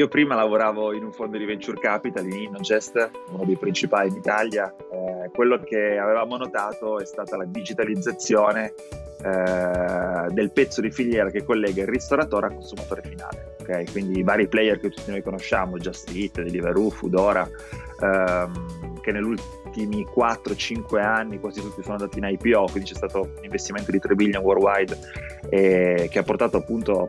Io prima lavoravo in un fondo di venture capital in Innogest, uno dei principali in Italia. Eh, quello che avevamo notato è stata la digitalizzazione eh, del pezzo di filiera che collega il ristoratore al consumatore finale. Okay? Quindi i vari player che tutti noi conosciamo, Just Eat, Deliveroo, Foodora, ehm, che negli ultimi 4-5 anni quasi tutti sono andati in IPO, quindi c'è stato un investimento di 3 billion worldwide eh, che ha portato appunto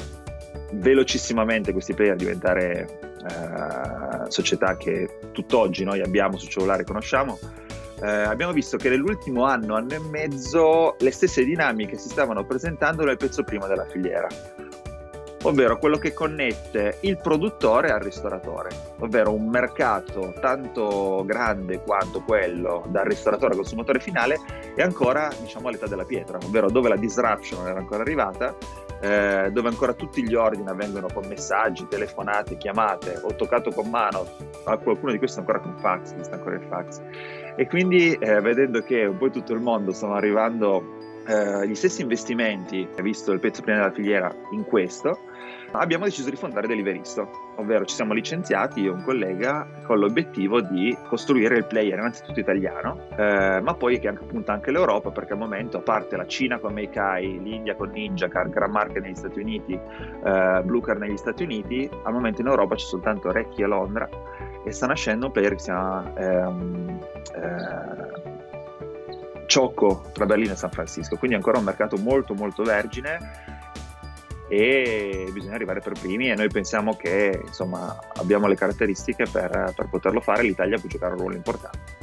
velocissimamente questi player diventare eh, società che tutt'oggi noi abbiamo sul cellulare e conosciamo, eh, abbiamo visto che nell'ultimo anno, anno e mezzo, le stesse dinamiche si stavano presentando nel pezzo primo della filiera, ovvero quello che connette il produttore al ristoratore, ovvero un mercato tanto grande quanto quello dal ristoratore al consumatore finale è ancora diciamo all'età della pietra, ovvero dove la disruption era ancora arrivata eh, dove ancora tutti gli ordini avvengono con messaggi, telefonate, chiamate, ho toccato con mano, qualcuno di questi ancora con fax, sta ancora il fax. E quindi eh, vedendo che un po' tutto il mondo stanno arrivando eh, gli stessi investimenti, visto il pezzo prima della filiera, in questo, abbiamo deciso di fondare Deliveristo, ovvero ci siamo licenziati io e un collega con l'obiettivo di costruire il player innanzitutto italiano, eh, ma poi che anche, appunto anche l'Europa, perché al momento, a parte la Cina con Meikai, l'India con Ninja, Grand Market negli Stati Uniti, eh, Bluecar negli Stati Uniti, al momento in Europa c'è soltanto Recchi a Londra e sta nascendo un player che si chiama ehm, eh, Ciocco tra Berlino e San Francisco, quindi ancora un mercato molto molto vergine e bisogna arrivare per primi e noi pensiamo che insomma abbiamo le caratteristiche per, per poterlo fare, l'Italia può giocare un ruolo importante.